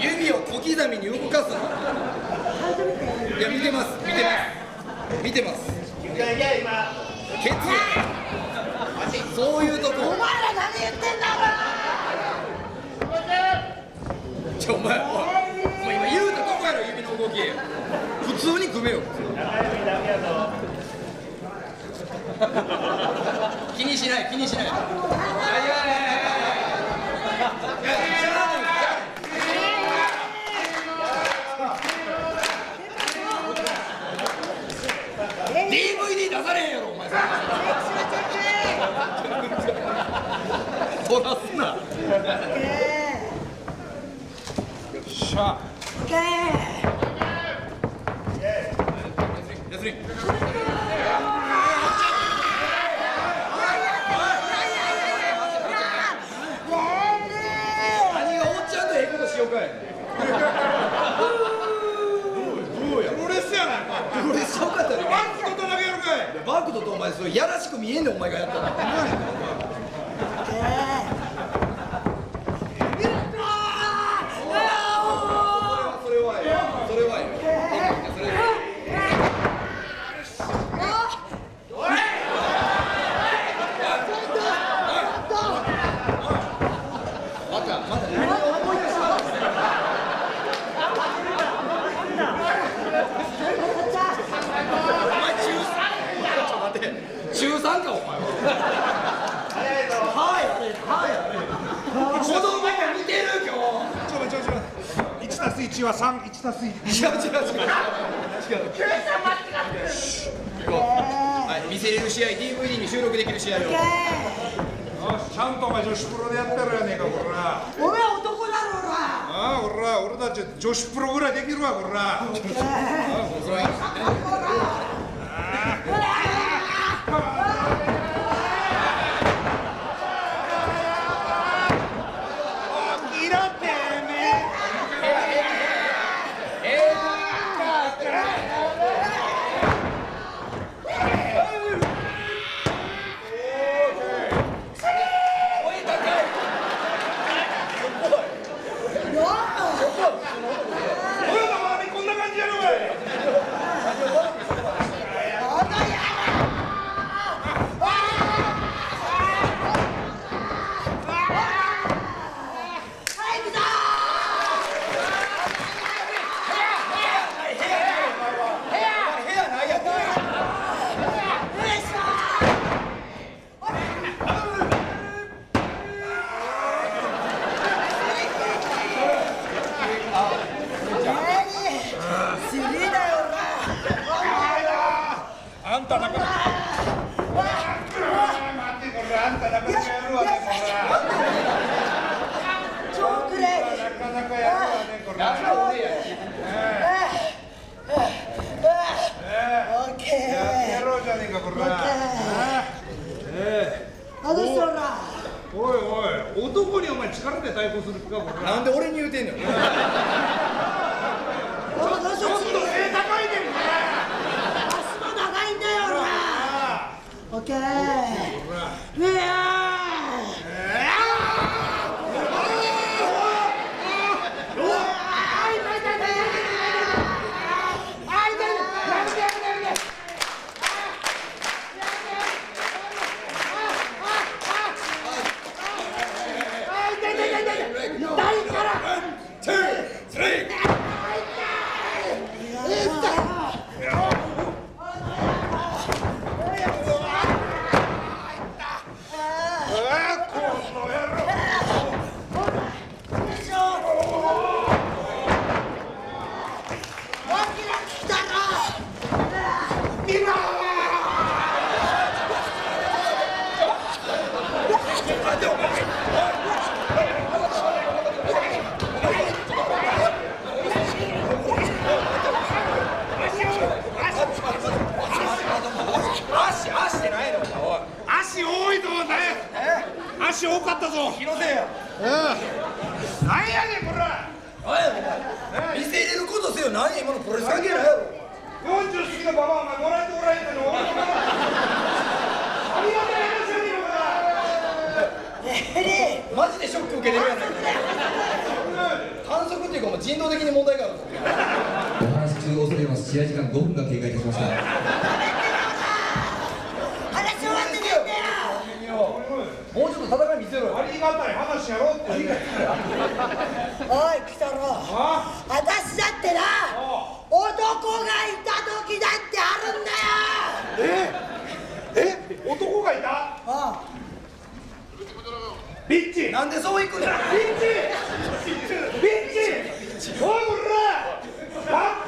指を小刻みに動かすいや見てます。見てます。見てます。ケツそういうとこ。お前ら何言ってんだちょお前お前今言うたとこやろ指の動き。普通に組めよ。気にしない気にしない。大丈夫ね DVD 出されへんやろお前。そらすな。しゃオッケー。レスリン何がおっちゃんとええことしようかいどうやプロレスやないかプロレスしようかったらバックと投げるかいバックととお前それやねえんだお前がやったらそれはええそれはええそれはええまたまた何を思い出したお前中3ちょっと待って中3かお前ははいはい子供も見てる今日ちょちょちょ1たす1は31たす1違う違う違う。違う行こうはい見せれる試合 DVD に収録できる試合を。よしちゃんとお前女子プロでやってるやねえかこら。お前男だろうああ俺ら俺たち女子プロぐらいできるわこら。それいらってめ俺の周りこんな感じやろがいはい来た部屋ないやんスリーだよあんたなかなか待ってこれあんたなかなかやるわねこ超くれらなかなかやるわねこらオッケーやろうじゃねえかこらあどうしたらおいおい男にお前力で対抗する気かこらなんで俺に言うてんのよちょっと背高いねんから足も長いんだよオッケーあこの野郎足足ってないのおい足多いぞね足多かったぞ。気のせいやなんやねんこら。おい見せれることせよ。何や今のプロレス関係ないやろ。40過ぎのババアお前もらえておらへんの？ありがたい話やねんこらマジでショック受けてるやないか。反則っていうかもう人道的に問題があるぞ。お話し中恐れ入ります。試合時間5分が経過いたしました話戦い見せろよ。ありがたい話やろって言い返すおい鬼太郎あ？私だってなあ男がいた時だってあるんだよ。え？え？男がいた？あビッチ。なんでそういくねん。ビッチ。ビッチ。おいこらパンパンこら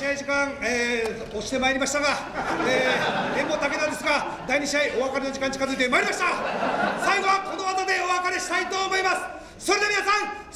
試合時間、えー、押してまいりましたが、えー、演武武田ですが第2試合お別れの時間近づいてまいりました。最後はこの技でお別れしたいと思います。それでは皆さん